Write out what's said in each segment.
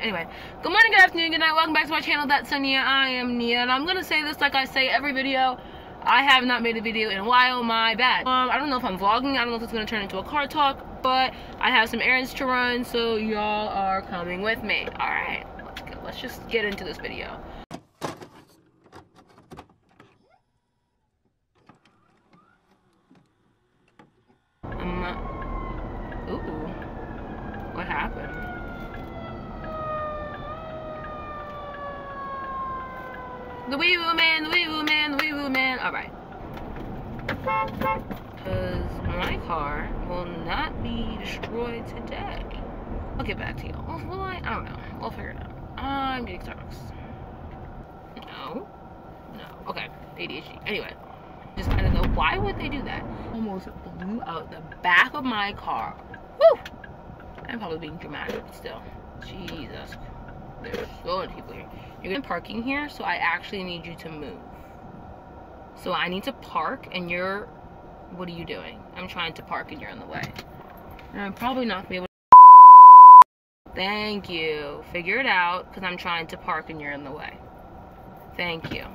Anyway, good morning, good afternoon, good night. Welcome back to my channel. That's Nia. I am Nia, and I'm gonna say this like I say every video. I have not made a video in a while. My bad. Um, I don't know if I'm vlogging. I don't know if it's gonna turn into a car talk, but I have some errands to run, so y'all are coming with me. All right, let's go. Let's just get into this video. Um, uh, ooh, what happened? The wee woo man, the wee woo man, the wee woo man. Alright. Because my car will not be destroyed today. I'll get back to you. Will, will I? I don't know. We'll figure it out. I'm getting Starbucks. No. No. Okay. ADHD. Anyway. Just kind of go, why would they do that? Almost blew out the back of my car. Woo! I'm probably being dramatic, still. Jesus. There's so many people here. You're gonna parking here, so I actually need you to move. So I need to park, and you're. What are you doing? I'm trying to park, and you're in the way. And I'm probably not gonna be able to. Thank you. Figure it out, because I'm trying to park, and you're in the way. Thank you.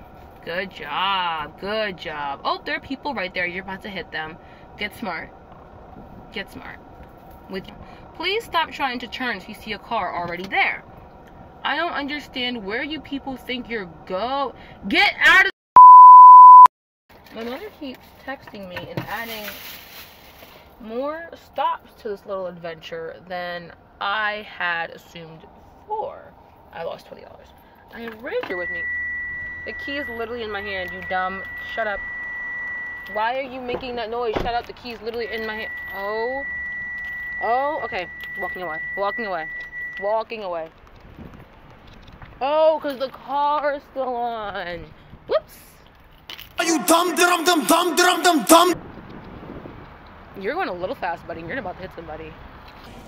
Good job. Good job. Oh, there are people right there. You're about to hit them. Get smart. Get smart. With please stop trying to turn if you see a car already there. I don't understand where you people think you're go. Get out of. My mother keeps texting me and adding more stops to this little adventure than I had assumed before. I lost twenty dollars. I have Ranger with me. The key is literally in my hand, you dumb. Shut up. Why are you making that noise? Shut up. The key is literally in my hand. Oh. Oh, okay. Walking away. Walking away. Walking away. Oh, because the car is still on. Whoops. Are you dumb, dum, dum, dum, dum, dum, dum? You're going a little fast, buddy. You're about to hit somebody.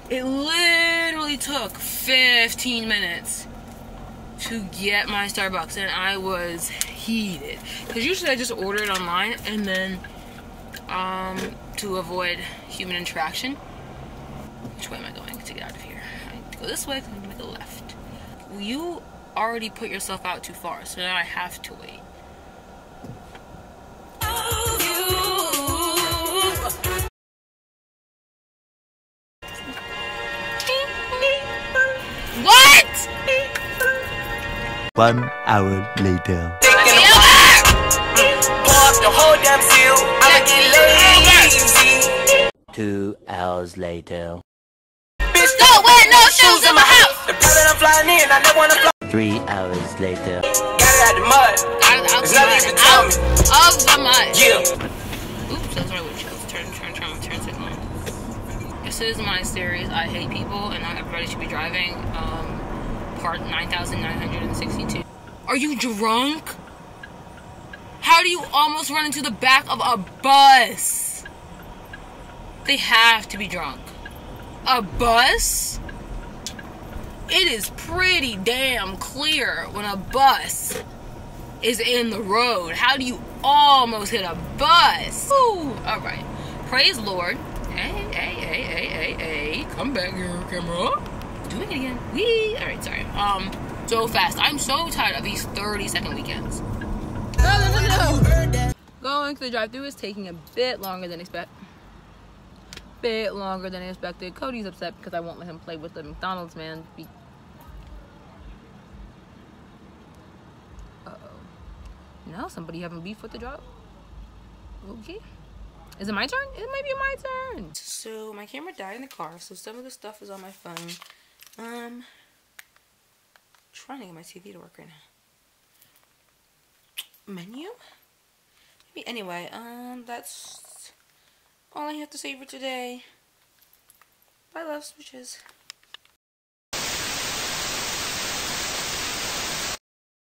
It literally took 15 minutes to get my Starbucks, and I was heated. Because usually I just order it online, and then um, to avoid human interaction. Which way am I going to get out of here? I need to go this way, I'm going to go left. You already put yourself out too far, so now I have to wait. What? One hour later. Two hours later. Don't wear no shoes in my house. Three hours later. Out, out, It's the not mud. even out Tommy. of the mud. Yeah. Oops, that's right. We chose. Turn, turn, turn, turn signal. This is my series. I hate people, and not everybody should be driving. Um, part nine thousand nine hundred and sixty-two. Are you drunk? How do you almost run into the back of a bus? They have to be drunk. A bus? It is pretty damn clear when a bus is in the road. How do you almost hit a bus? Ooh, all right. Praise Lord. Hey, hey, hey, hey, hey, hey. Come back here, camera. Doing it again. Wee. All right, sorry. Um, so fast. I'm so tired of these 30 second weekends. No, no, no, no. Going to the drive-through is taking a bit longer than expected. Bit longer than I expected. Cody's upset because I won't let him play with the McDonald's man. Be- Uh-oh. Now somebody having beef with the drop. Okay. Is it my turn? It might be my turn. So my camera died in the car, so some of the stuff is on my phone. Um trying to get my TV to work right now. Menu? Maybe anyway, um that's all I have to say for today. Bye love switches.